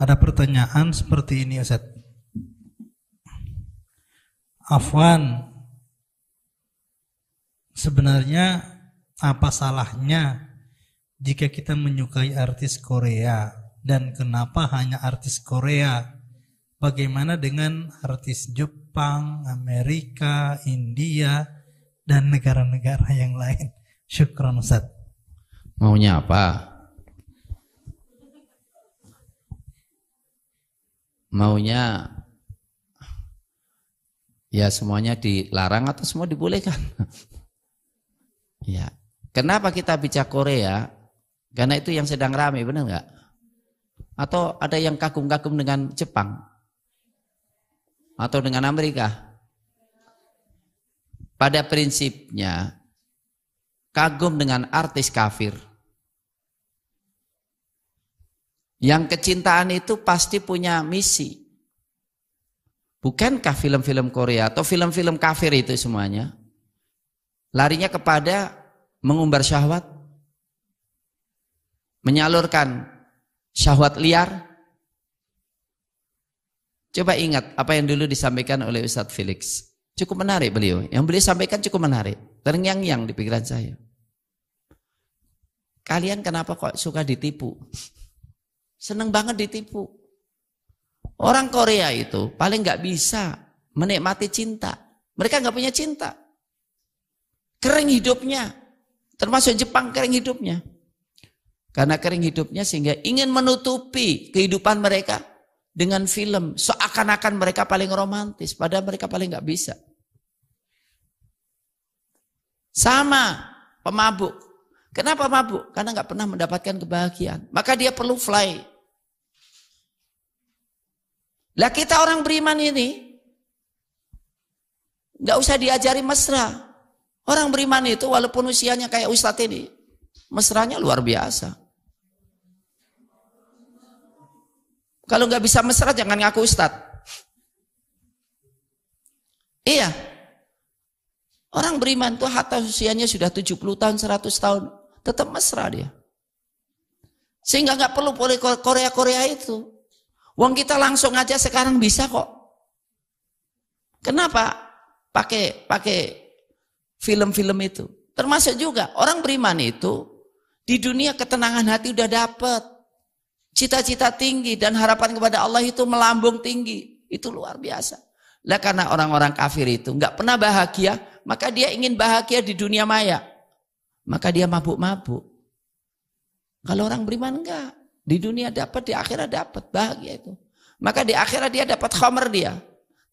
Ada pertanyaan seperti ini Ustaz. Afwan, sebenarnya apa salahnya jika kita menyukai artis Korea dan kenapa hanya artis Korea? Bagaimana dengan artis Jepang, Amerika, India, dan negara-negara yang lain? Syukran Ustaz. Maunya apa? Maunya ya semuanya dilarang atau semua dibolehkan? ya. Kenapa kita bicara Korea? Karena itu yang sedang ramai, benar nggak? Atau ada yang kagum-kagum dengan Jepang? Atau dengan Amerika? Pada prinsipnya, kagum dengan artis kafir. Yang kecintaan itu pasti punya misi. Bukankah film-film Korea atau film-film kafir itu semuanya? Larinya kepada mengumbar syahwat, menyalurkan syahwat liar. Coba ingat apa yang dulu disampaikan oleh Ustadz Felix. Cukup menarik beliau. Yang beliau sampaikan cukup menarik. Terngiang-ngiang di pikiran saya. Kalian kenapa kok suka ditipu? Seneng banget ditipu. Orang Korea itu paling nggak bisa menikmati cinta. Mereka nggak punya cinta. Kering hidupnya. Termasuk Jepang kering hidupnya. Karena kering hidupnya sehingga ingin menutupi kehidupan mereka dengan film. Seakan-akan mereka paling romantis. Padahal mereka paling nggak bisa. Sama pemabuk. Kenapa mabuk? Karena nggak pernah mendapatkan kebahagiaan. Maka dia perlu fly. Lah kita orang beriman ini nggak usah diajari mesra. Orang beriman itu walaupun usianya kayak Ustadz ini, mesranya luar biasa. Kalau nggak bisa mesra jangan ngaku Ustadz. Iya. Orang beriman itu hatta usianya sudah 70 tahun, 100 tahun, tetap mesra dia. Sehingga nggak perlu Korea-Korea itu. Wong kita langsung aja sekarang bisa kok. Kenapa? Pakai pakai film-film itu. Termasuk juga orang beriman itu di dunia ketenangan hati udah dapat. Cita-cita tinggi dan harapan kepada Allah itu melambung tinggi. Itu luar biasa. Lah karena orang-orang kafir itu nggak pernah bahagia, maka dia ingin bahagia di dunia maya. Maka dia mabuk-mabuk. Kalau orang beriman enggak. Di dunia dapat, di akhirat dapat. Bahagia itu. Maka di akhirat dia dapat khomer dia.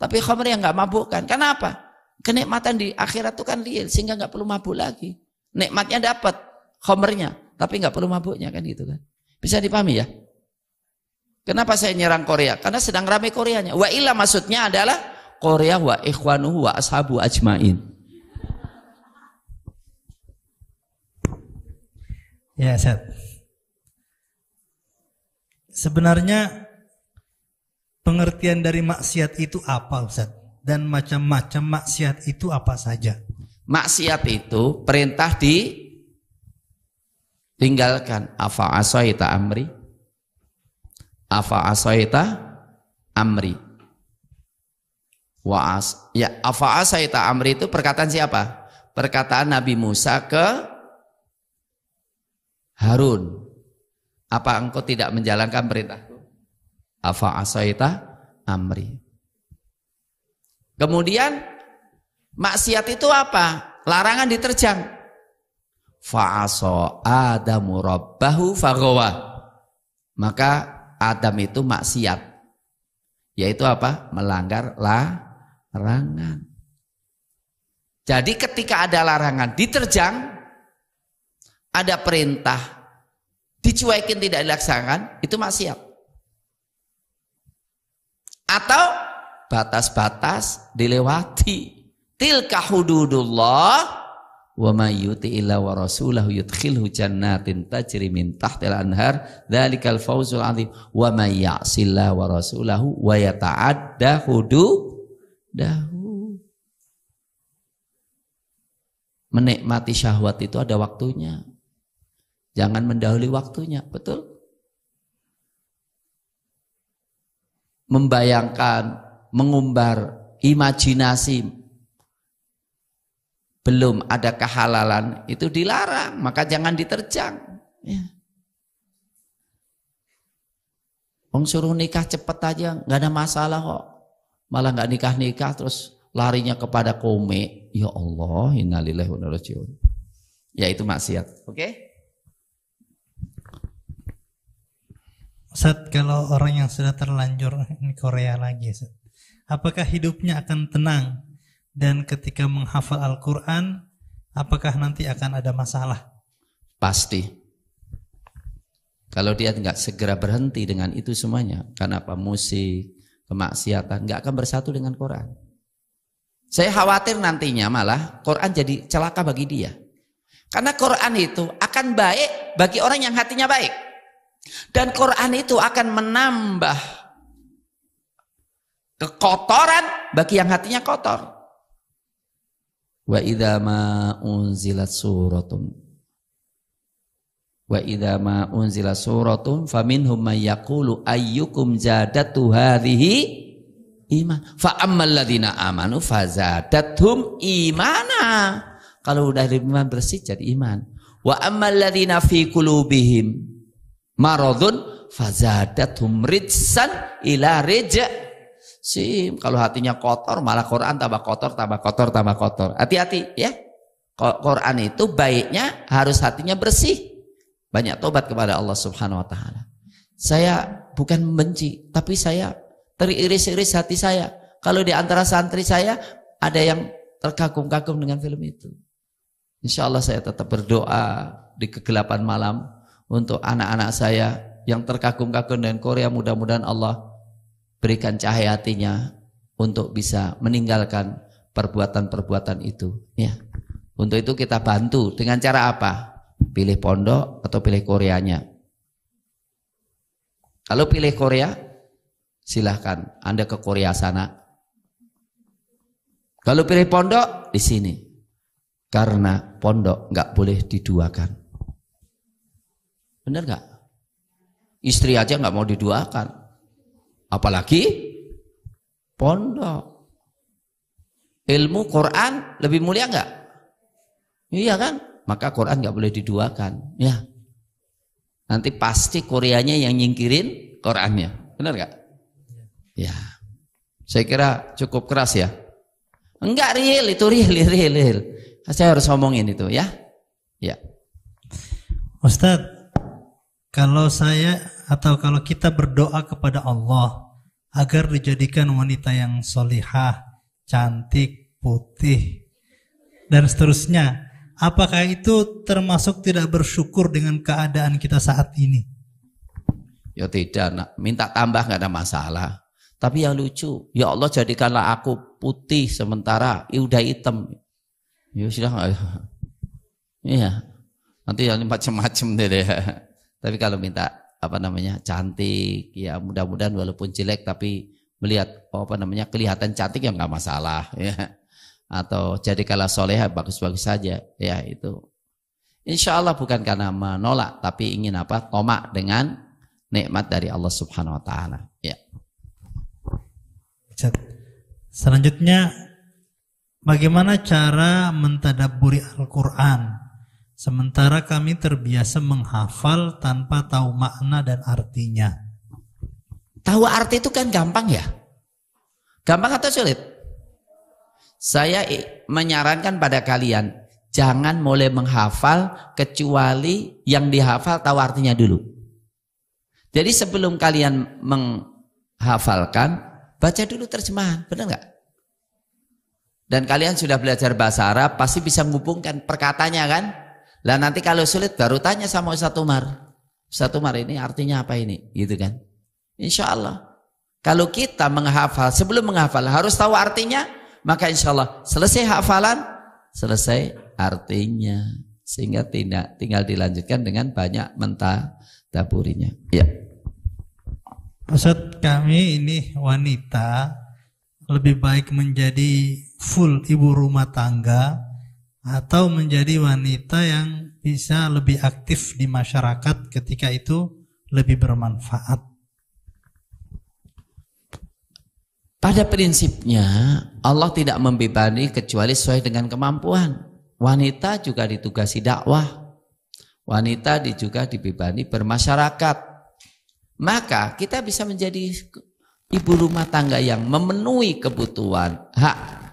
Tapi khomer yang nggak mabukkan. Kenapa? Kenikmatan di akhirat itu kan real sehingga nggak perlu mabuk lagi. Nikmatnya dapat, khomernya, tapi nggak perlu mabuknya kan gitu kan. Bisa dipahami ya? Kenapa saya nyerang Korea? Karena sedang ramai Koreanya. Wa illa maksudnya adalah Korea wa ikhwanuhu wa ashabu ajmain. Ya, Ustaz. Sebenarnya pengertian dari maksiat itu apa, Ustaz? dan macam-macam maksiat itu apa saja? Maksiat itu perintah di tinggalkan. Afa asaita amri? Afa asaita amri? Wa as ya afa asaita amri itu perkataan siapa? Perkataan Nabi Musa ke Harun. Apa engkau tidak menjalankan perintahku? Afa asaita amri. Kemudian maksiat itu apa? Larangan diterjang. Fa'aso Adamu rabbahu fagawa. Maka Adam itu maksiat. Yaitu apa? Melanggar larangan. Jadi ketika ada larangan diterjang, ada perintah dicuekin tidak dilaksanakan, itu maksiat. Atau batas-batas dilewati. Tilka hududullah wa may illa wa rasulahu yudkhilhu jannatin tajri min tahtil anhar dzalikal fawzul azim wa may ya'sillah wa rasulahu wa yata'adda hududahu menikmati syahwat itu ada waktunya jangan mendahului waktunya betul membayangkan, mengumbar imajinasi belum ada kehalalan itu dilarang, maka jangan diterjang. Ya. Suruh nikah cepet aja, nggak ada masalah kok. Malah nggak nikah nikah terus larinya kepada kome. Ya Allah, innalillahi wa. Ya itu maksiat. Oke? Okay? Ustaz, kalau orang yang sudah terlanjur ini Korea lagi, Ustaz, apakah hidupnya akan tenang dan ketika menghafal Al-Quran, apakah nanti akan ada masalah? Pasti. Kalau dia nggak segera berhenti dengan itu semuanya, karena apa? Musik, kemaksiatan, nggak akan bersatu dengan Quran. Saya khawatir nantinya malah Quran jadi celaka bagi dia. Karena Quran itu akan baik bagi orang yang hatinya baik. Dan Quran itu akan menambah kekotoran bagi yang hatinya kotor. Wa idza ma unzilat suratun Wa idza ma unzilat suratun faminhum may yaqulu ayyukum zadatu hadhihi iman. Fa ammal ladzina amanu fazadathum imana. Kalau udah iman bersih jadi iman. Wa ammal ladzina fi qulubihim maradun fazadatum rijsan ila reja sim kalau hatinya kotor malah Quran tambah kotor tambah kotor tambah kotor. Hati-hati ya. Quran itu baiknya harus hatinya bersih. Banyak tobat kepada Allah Subhanahu wa taala. Saya bukan membenci tapi saya teriris-iris hati saya. Kalau di antara santri saya ada yang terkagum-kagum dengan film itu. Insya Allah saya tetap berdoa di kegelapan malam untuk anak-anak saya yang terkagum-kagum dengan Korea. Mudah-mudahan Allah berikan cahaya hatinya untuk bisa meninggalkan perbuatan-perbuatan itu ya. Untuk itu kita bantu. Dengan cara apa? Pilih pondok atau pilih Koreanya? Kalau pilih Korea silahkan. Anda ke Korea sana. Kalau pilih pondok di sini. Karena pondok nggak boleh diduakan Benar nggak? Istri aja nggak mau diduakan. Apalagi pondok. Ilmu Quran lebih mulia nggak? Iya kan? Maka Quran nggak boleh diduakan. Ya. Nanti pasti Koreanya yang nyingkirin Qurannya. Benar nggak? Ya. Saya kira cukup keras ya. Enggak real itu real, real, real. Saya harus ngomongin itu ya. Ya. Ustadz, kalau saya atau kalau kita berdoa kepada Allah agar dijadikan wanita yang solihah, cantik, putih, dan seterusnya, apakah itu termasuk tidak bersyukur dengan keadaan kita saat ini? Ya tidak, nak. minta tambah nggak ada masalah. Tapi yang lucu, ya Allah jadikanlah aku putih sementara ya udah hitam. Ya sudah, iya. Nanti yang macam-macam deh. Tapi kalau minta apa namanya cantik, ya mudah-mudahan walaupun jelek tapi melihat oh, apa namanya kelihatan cantik ya nggak masalah ya. Atau jadi kalau soleha bagus-bagus saja ya itu. Insya Allah bukan karena menolak tapi ingin apa tomak dengan nikmat dari Allah Subhanahu Wa Taala. Ya. Selanjutnya bagaimana cara mentadaburi Al-Quran Sementara kami terbiasa menghafal tanpa tahu makna dan artinya. Tahu arti itu kan gampang ya? Gampang atau sulit? Saya menyarankan pada kalian, jangan mulai menghafal kecuali yang dihafal tahu artinya dulu. Jadi sebelum kalian menghafalkan, baca dulu terjemahan, benar nggak? Dan kalian sudah belajar bahasa Arab, pasti bisa menghubungkan perkatanya kan? Lah nanti kalau sulit baru tanya sama Ustaz Umar. Ustaz Umar ini artinya apa ini? Gitu kan. Insya Allah. Kalau kita menghafal, sebelum menghafal harus tahu artinya, maka insya Allah selesai hafalan, selesai artinya. Sehingga tidak tinggal dilanjutkan dengan banyak mentah dapurinya. Ya. Ustaz kami ini wanita lebih baik menjadi full ibu rumah tangga atau menjadi wanita yang bisa lebih aktif di masyarakat ketika itu lebih bermanfaat. Pada prinsipnya Allah tidak membebani kecuali sesuai dengan kemampuan. Wanita juga ditugasi dakwah. Wanita juga dibebani bermasyarakat. Maka kita bisa menjadi ibu rumah tangga yang memenuhi kebutuhan hak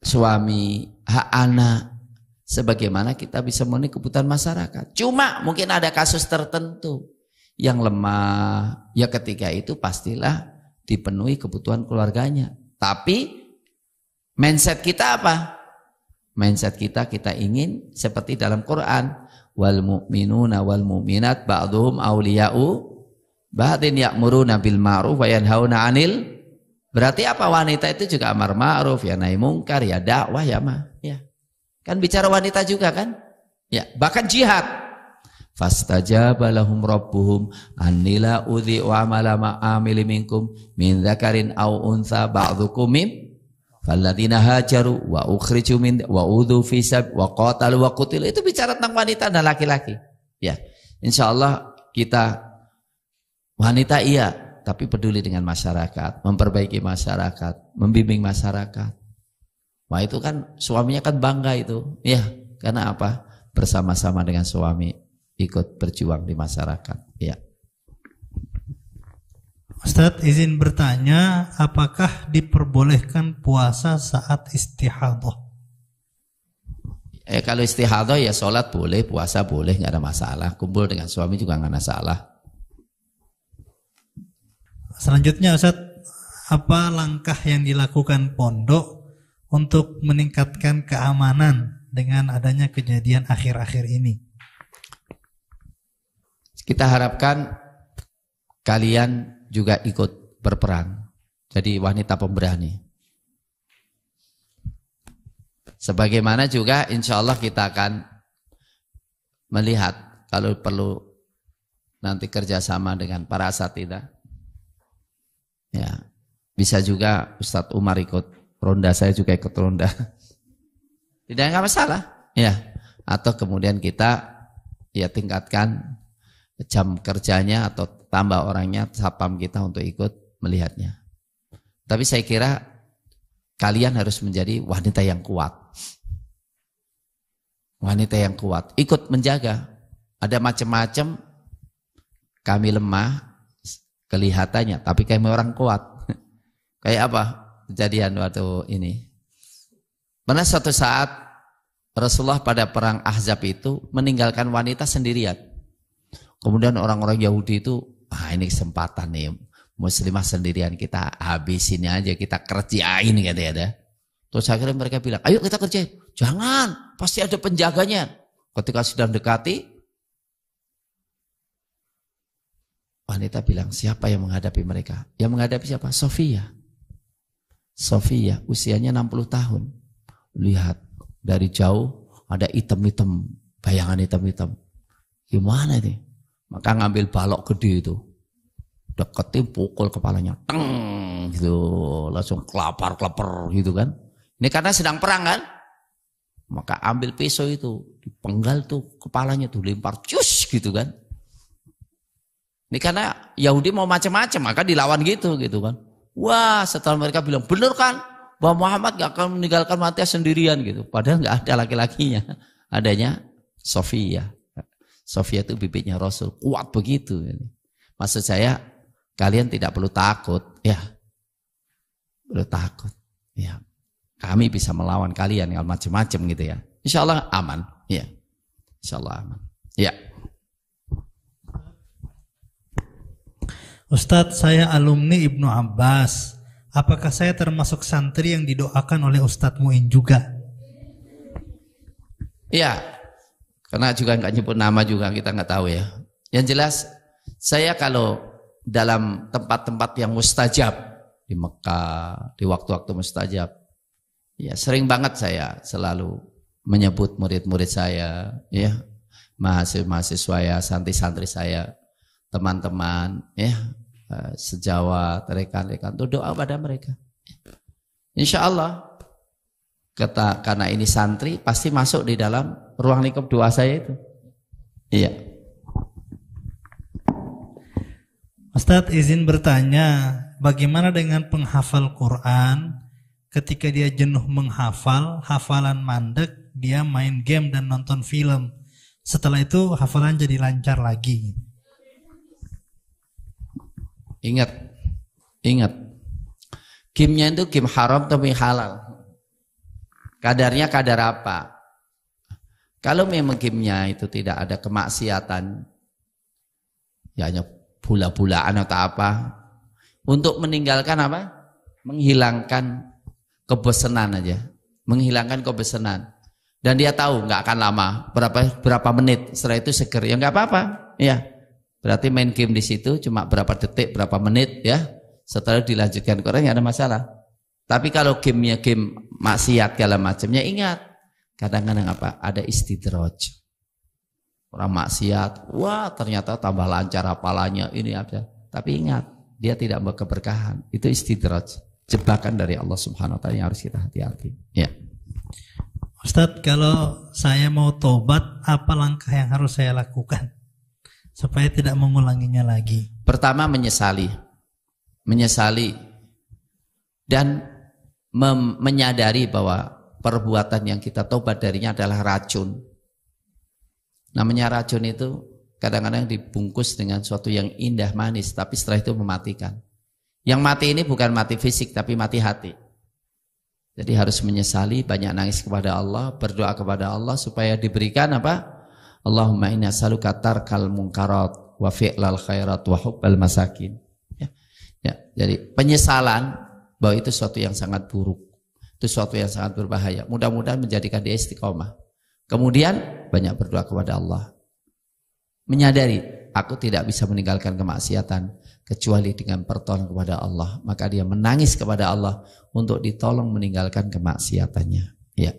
suami, hak anak, sebagaimana kita bisa memenuhi kebutuhan masyarakat. Cuma mungkin ada kasus tertentu yang lemah, ya ketika itu pastilah dipenuhi kebutuhan keluarganya. Tapi mindset kita apa? Mindset kita kita ingin seperti dalam Quran wal mu'minuna wal mu'minat ba'dhum awliya'u ba'din ya'muruna bil ma'ruf wa yanhauna 'anil Berarti apa wanita itu juga amar ma'ruf ya nahi mungkar ya dakwah ya mah. Kan bicara wanita juga kan? Ya, bahkan jihad. Fastajaba lahum rabbuhum annila udhi wa amala ma'amili minkum min dzakarin aw untha ba'dhukum mim Falladzina hajaru wa ukhriju min wa udhu fi sab wa qatalu wa qutilu itu bicara tentang wanita dan laki-laki. Ya. Insyaallah kita wanita iya, tapi peduli dengan masyarakat, memperbaiki masyarakat, membimbing masyarakat. Wah itu kan suaminya kan bangga itu. Ya, karena apa? Bersama-sama dengan suami ikut berjuang di masyarakat. Ya. Ustadz izin bertanya, apakah diperbolehkan puasa saat istihadah? Eh kalau istihadah ya sholat boleh, puasa boleh, nggak ada masalah. Kumpul dengan suami juga nggak ada masalah. Selanjutnya Ustadz, apa langkah yang dilakukan pondok untuk meningkatkan keamanan dengan adanya kejadian akhir-akhir ini? Kita harapkan kalian juga ikut berperan. Jadi wanita pemberani. Sebagaimana juga insya Allah kita akan melihat kalau perlu nanti kerjasama dengan para asatidah. Ya, bisa juga Ustadz Umar ikut ronda, saya juga ikut ronda. Tidak nggak masalah. Ya, atau kemudian kita ya tingkatkan jam kerjanya atau tambah orangnya sapam kita untuk ikut melihatnya. Tapi saya kira kalian harus menjadi wanita yang kuat. Wanita yang kuat, ikut menjaga. Ada macam-macam kami lemah kelihatannya, tapi kami orang kuat. Kayak apa kejadian waktu ini? Pernah suatu saat Rasulullah pada perang Ahzab itu meninggalkan wanita sendirian. Kemudian orang-orang Yahudi itu ah ini kesempatan nih muslimah sendirian kita habisin aja kita kerjain gitu ya terus akhirnya mereka bilang ayo kita kerjain. Jangan pasti ada penjaganya. Ketika sudah dekati wanita bilang siapa yang menghadapi mereka? Yang menghadapi siapa? Sofia Sofia usianya 60 tahun lihat dari jauh ada item-item bayangan hitam-hitam gimana ini maka ngambil balok gede itu. Deketin pukul kepalanya. Teng gitu. Langsung kelapar-kelapar gitu kan. Ini karena sedang perang kan. Maka ambil pisau itu. Dipenggal tuh kepalanya tuh. Lempar cus gitu kan. Ini karena Yahudi mau macam-macam. Maka dilawan gitu gitu kan. Wah setelah mereka bilang bener kan. Bahwa Muhammad gak akan meninggalkan Matias sendirian gitu. Padahal gak ada laki-lakinya. Adanya Sofia. Sofia itu bibitnya Rasul. Kuat begitu. Maksud saya, kalian tidak perlu takut. Ya, perlu takut. Ya, kami bisa melawan kalian yang macam-macam gitu ya. Insya Allah aman. Ya, Insya Allah aman. Ya. Ustadz, saya alumni Ibnu Abbas. Apakah saya termasuk santri yang didoakan oleh Ustadz Muin juga? Ya, karena juga nggak nyebut nama juga kita nggak tahu ya. Yang jelas saya kalau dalam tempat-tempat yang mustajab di Mekah, di waktu-waktu mustajab, ya sering banget saya selalu menyebut murid-murid saya, ya mahasiswa-mahasiswa ya, santri-santri saya, teman-teman, ya sejawat, rekan-rekan, itu doa pada mereka. Insya Allah kata karena ini santri pasti masuk di dalam ruang lingkup doa saya itu. Iya. Ustadz izin bertanya, bagaimana dengan penghafal Quran ketika dia jenuh menghafal, hafalan mandek, dia main game dan nonton film. Setelah itu hafalan jadi lancar lagi. Ingat, ingat. Gamenya itu game haram tapi halal. Kadarnya kadar apa? Kalau memang gamenya itu tidak ada kemaksiatan, ya hanya bula-bulaan atau apa, untuk meninggalkan apa? Menghilangkan kebosanan aja, menghilangkan kebosanan. Dan dia tahu nggak akan lama, berapa berapa menit. Setelah itu seger, ya nggak apa-apa, ya. Berarti main game di situ cuma berapa detik, berapa menit, ya. Setelah dilanjutkan ke orang ada masalah. Tapi kalau gamenya game maksiat segala macamnya, ingat kadang-kadang apa? Ada istidraj. Orang maksiat, wah ternyata tambah lancar apalanya ini apa? Tapi ingat, dia tidak berkeberkahan. Itu istidraj, jebakan dari Allah Subhanahu wa taala yang harus kita hati-hati. Ya. Ustadz, kalau saya mau tobat, apa langkah yang harus saya lakukan supaya tidak mengulanginya lagi? Pertama menyesali, menyesali dan menyadari bahwa perbuatan yang kita tobat darinya adalah racun. Namanya racun itu kadang-kadang dibungkus dengan suatu yang indah manis, tapi setelah itu mematikan. Yang mati ini bukan mati fisik, tapi mati hati. Jadi harus menyesali, banyak nangis kepada Allah, berdoa kepada Allah supaya diberikan apa? Allahumma inna saluka tarkal munkarat wa fi'lal khairat wa hubbal masakin. Ya. ya. Jadi penyesalan bahwa itu sesuatu yang sangat buruk. Itu sesuatu yang sangat berbahaya. Mudah-mudahan menjadikan dia istiqomah. Kemudian banyak berdoa kepada Allah. Menyadari aku tidak bisa meninggalkan kemaksiatan kecuali dengan pertolongan kepada Allah. Maka dia menangis kepada Allah untuk ditolong meninggalkan kemaksiatannya. Ya.